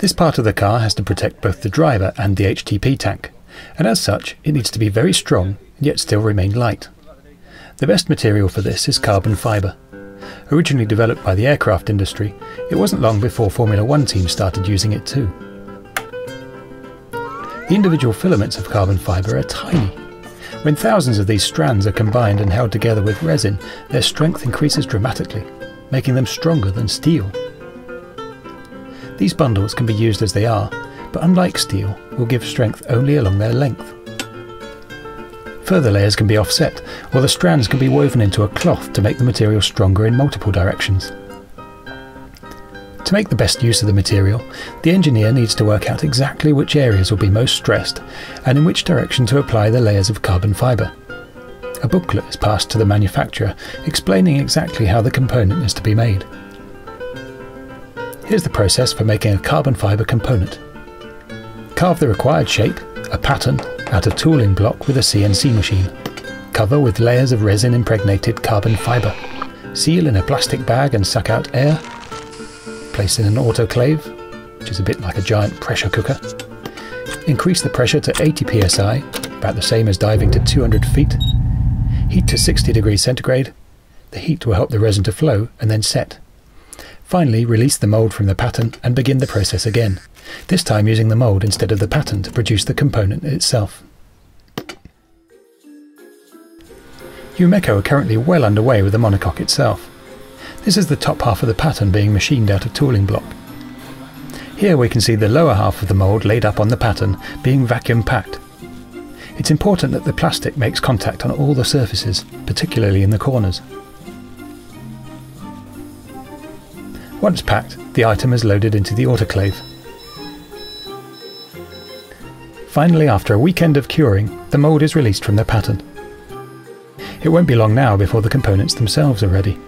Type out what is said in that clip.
This part of the car has to protect both the driver and the HTP tank, and as such it needs to be very strong yet still remain light. The best material for this is carbon fibre. Originally developed by the aircraft industry, it wasn't long before Formula One teams started using it too. The individual filaments of carbon fibre are tiny. When thousands of these strands are combined and held together with resin, their strength increases dramatically, making them stronger than steel. These bundles can be used as they are, but unlike steel, will give strength only along their length. Further layers can be offset, or the strands can be woven into a cloth to make the material stronger in multiple directions. To make the best use of the material, the engineer needs to work out exactly which areas will be most stressed and in which direction to apply the layers of carbon fibre. A booklet is passed to the manufacturer explaining exactly how the component is to be made. Here's the process for making a carbon fibre component. Carve the required shape, a pattern, out of tooling block with a CNC machine. Cover with layers of resin impregnated carbon fibre. Seal in a plastic bag and suck out air. Place in an autoclave, which is a bit like a giant pressure cooker. Increase the pressure to 80 psi, about the same as diving to 200 feet. Heat to 60 degrees centigrade. The heat will help the resin to flow and then set. Finally, release the mould from the pattern and begin the process again, this time using the mould instead of the pattern to produce the component itself. Umeco are currently well underway with the monocoque itself. This is the top half of the pattern being machined out of tooling block. Here we can see the lower half of the mould laid up on the pattern being vacuum packed. It's important that the plastic makes contact on all the surfaces, particularly in the corners. Once packed, the item is loaded into the autoclave. Finally, after a weekend of curing, the mould is released from the pattern. It won't be long now before the components themselves are ready.